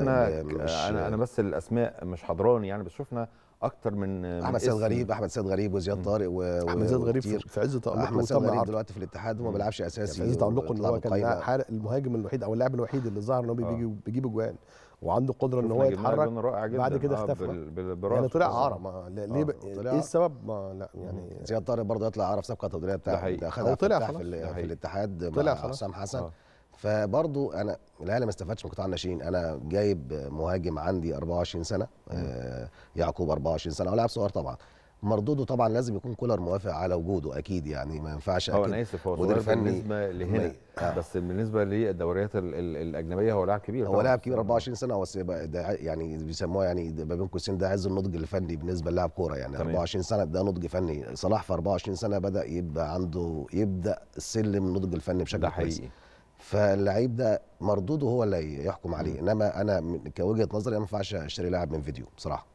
شفنا مش- أنا أنا بس الأسماء مش حضراني يعني بس شفنا أكتر من أحمد سيد. غريب أحمد سيد غريب وزياد طارق و أحمد زيد غريب في. في عز تألقه أحمد سيد غريب دلوقتي في الاتحاد وما. بيلعبش يعني اساسي في عز تألقه إن هو كان المهاجم الوحيد أو اللاعب الوحيد اللي ظهر إن هو آه. بيجي بيجيب أجوان وعنده قدرة إن هو يتحرك جون رائع جدا بعد كده آه، اختفى بال- بال- يعني طلع كده. عاره ما لا- ليه آه، ب... إيه السبب ما لا يعني زياد طارق برضه يطلع عرف صفقة تدريبية ده بتاع حقيقي. اخذها هو طلع. في, ده في. الاتحاد طلع مع. حسام حسن آه. فبرضه أنا الأهلي ما استفادش من قطاع الناشئين. أنا جايب مهاجم عندي 24 سنة آه يعقوب 24 سنة هو لاعب صغير طبعا. مردوده طبعا لازم يكون كولر موافق على وجوده أكيد يعني ما ينفعش هو أكيد. أنا اسف هو مدير فني بالنسبة لهنا. آه. بس بالنسبة للدوريات ال- ال- الأجنبية هو لاعب كبير هو. لاعب كبير 24 سنة ع- يعني بيسموه يعني ما بين قوسين ده عز النضج الفني بالنسبة للاعب كورة يعني. تمام. 24 سنة ده نضج فني. صلاح في 24 سنة بدأ يبقى عنده يبدأ سلم النضج الفني بشكل ده كويس. حقيقي. فاللعيب ده مردوده هو اللي يحكم عليه. إنما أنا كوجهة نظري ما ينفعش أشتري لاعب من فيديو بصراحة.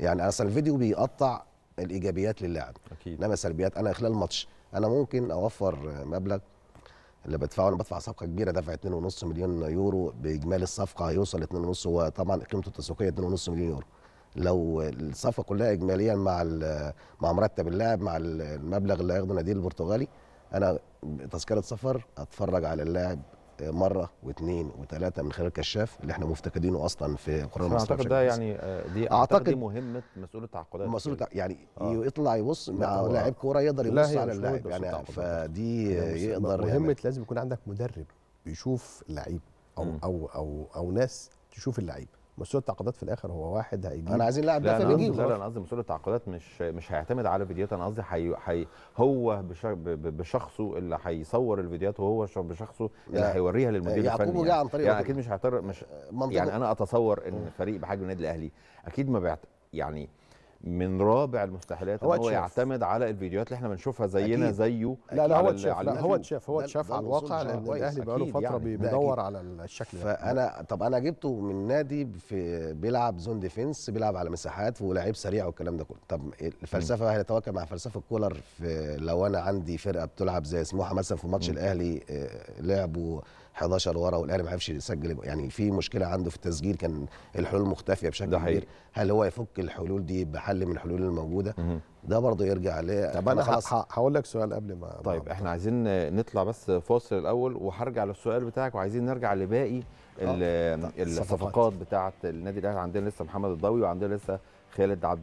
يعني أصلا الفيديو بيقطع الإيجابيات للاعب أكيد. إنما سلبيات. أنا خلال الماتش أنا ممكن أوفر مبلغ اللي بدفعه أنا بدفع صفقة كبيرة دفع 2.5 مليون يورو بإجمالي الصفقة هيوصل 2.5 هو طبعا قيمته التسويقية 2.5 مليون يورو. لو الصفقة كلها اجماليا مع مع مرتب اللاعب مع ال- المبلغ اللي هياخده نادي البرتغالي أنا تذكره سفر أتفرج على اللاعب مرة واثنين وثلاثه من خلال الكشاف اللي إحنا مفتقدينه أصلا في أنا مصر أعتقد ده يعني آه، دي أعتقد- أعتقد دي مهمة مسؤول التعاقدات مسؤول يعني آه. يطلع يبص مع لاعب كورة يقدر يبص على اللاعب يعني. فدي يعني يقدر مهمة يعمل. لازم يكون عندك مدرب بيشوف اللعيب أو مم. أو أو أو ناس تشوف اللعيب مسؤول التعاقدات في الآخر هو واحد هيجيب. أنا عايزين لاعب قصدي فبيجيبه لا لا، أنا قصدي مسؤول التعاقدات مش مش هيعتمد على فيديوهات أنا قصدي حي... حي... هو بش... بشخصه اللي هيصور الفيديوهات وهو بشخصه اللي هيوريها للمدير يعقوب الفني جه يعني, عن طريق يعني يعقوب. أكيد مش هيعترض مش منطقة يعني أنا أتصور إن فريق بحجم النادي الأهلي أكيد ما بيعت... يعني من رابع المستحيلات هو هو. يعتمد على الفيديوهات اللي إحنا بنشوفها زينا أكيد. زيه لا لا هو اتشاف على لا هو. اتشاف هو اتشاف على الواقع لأن الأهلي بقاله فترة يعني. بيدور على الشكل ده فانا طب أنا جبته من نادي في بيلعب zone defense بيلعب على مساحات ولاعيب سريع والكلام ده كله طب الفلسفة هيتواكب مع فلسفة كولر في لو أنا عندي فرقة بتلعب زي سموحه مثلا في ماتش الأهلي آه، لعبوا 11 ورا والأهلي ما عرفش يسجل يعني في مشكلة عنده في التسجيل كان الحلول مختفية بشكل ده حقيقي. كبير هل هو يفك الحلول دي بحل من الحلول الموجودة. ده برضه يرجع ل طب أنا خلاص هقول لك سؤال قبل ما طيب ما- إحنا عايزين نطلع بس فاصل الأول وهرجع للسؤال بتاعك وعايزين نرجع لباقي ال- الصفقات. الصفقات بتاعه النادي الأهلي عندنا لسه محمد الضوي وعندنا لسه خالد عبد